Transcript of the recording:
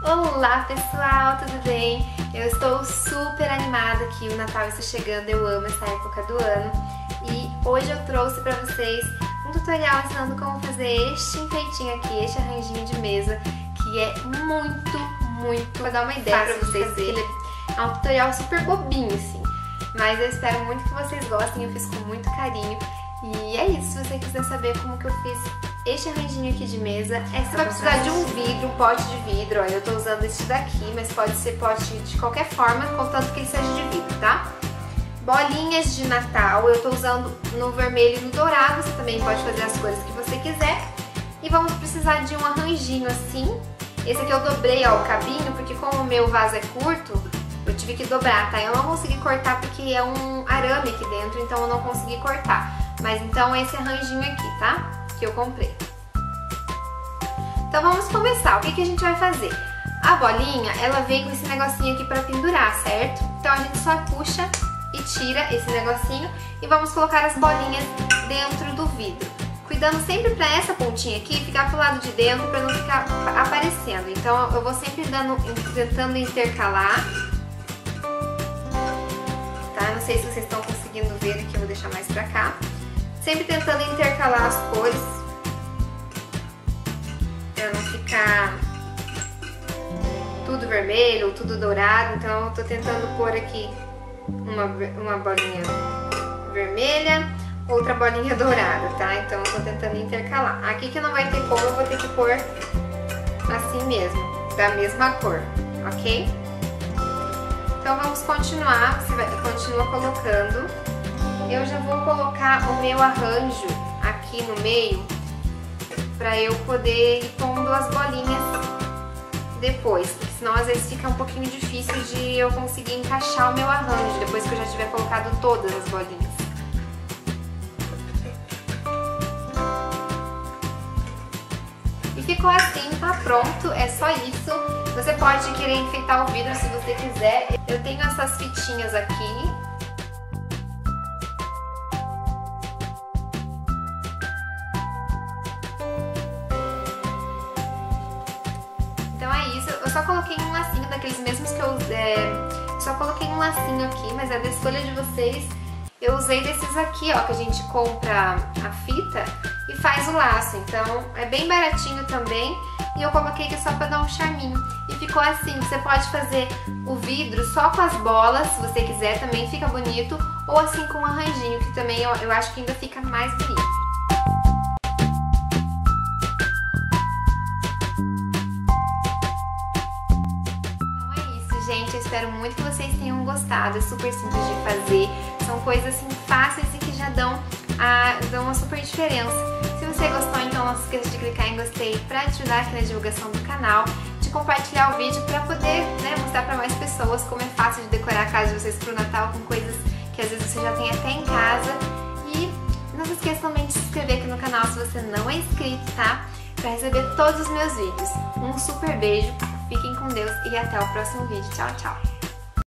Olá pessoal, tudo bem? Eu estou super animada que o Natal está chegando, eu amo essa época do ano e hoje eu trouxe para vocês um tutorial ensinando como fazer este enfeitinho aqui, este arranjinho de mesa que é muito, muito, para dar uma ideia para vocês verem. É um tutorial super bobinho assim, mas eu espero muito que vocês gostem, eu fiz com muito carinho e é isso, se você quiser saber como que eu fiz este arranjinho aqui de mesa, é, você vai precisar de um vidro, um pote de vidro, olha, eu tô usando este daqui, mas pode ser pote de qualquer forma, contanto que ele seja de vidro, tá? Bolinhas de Natal, eu tô usando no vermelho e no dourado, você também pode fazer as cores que você quiser. E vamos precisar de um arranjinho assim, esse aqui eu dobrei, ó, o cabinho, porque como o meu vaso é curto, eu tive que dobrar, tá? Eu não consegui cortar porque é um arame aqui dentro, então eu não consegui cortar. Mas então esse arranjinho aqui, tá? Que eu comprei. Então vamos começar. O que, que a gente vai fazer? A bolinha, ela vem com esse negocinho aqui pra pendurar, certo? Então a gente só puxa e tira esse negocinho e vamos colocar as bolinhas dentro do vidro. Cuidando sempre pra essa pontinha aqui ficar pro lado de dentro pra não ficar aparecendo. Então eu vou sempre dando, tentando intercalar. Tá? Não sei se vocês estão conseguindo ver aqui, eu vou deixar mais pra cá. Sempre tentando intercalar as cores para não ficar tudo vermelho tudo dourado. Então eu tô tentando pôr aqui uma, uma bolinha vermelha, outra bolinha dourada, tá? Então eu tô tentando intercalar. Aqui que não vai ter como, eu vou ter que pôr assim mesmo, da mesma cor, ok? Então vamos continuar, você vai, continua colocando eu já vou colocar o meu arranjo aqui no meio para eu poder ir pondo as bolinhas depois, porque senão às vezes fica um pouquinho difícil de eu conseguir encaixar o meu arranjo depois que eu já tiver colocado todas as bolinhas. E ficou assim, tá pronto, é só isso. Você pode querer enfeitar o vidro se você quiser. Eu tenho essas fitinhas aqui, só coloquei um lacinho daqueles mesmos que eu... É, só coloquei um lacinho aqui, mas é da escolha de vocês. Eu usei desses aqui, ó, que a gente compra a fita e faz o laço. Então, é bem baratinho também. E eu coloquei aqui só pra dar um charminho. E ficou assim, você pode fazer o vidro só com as bolas, se você quiser, também fica bonito. Ou assim com um arranjinho, que também eu, eu acho que ainda fica mais bonito. Gente, eu espero muito que vocês tenham gostado, é super simples de fazer, são coisas assim fáceis e que já dão, a, dão uma super diferença. Se você gostou, então não se esqueça de clicar em gostei para ajudar aqui na divulgação do canal, de compartilhar o vídeo para poder né, mostrar para mais pessoas como é fácil de decorar a casa de vocês para o Natal com coisas que às vezes você já tem até em casa. E não se esqueça também de se inscrever aqui no canal se você não é inscrito, tá? Para receber todos os meus vídeos. Um super beijo Fiquem com Deus e até o próximo vídeo. Tchau, tchau!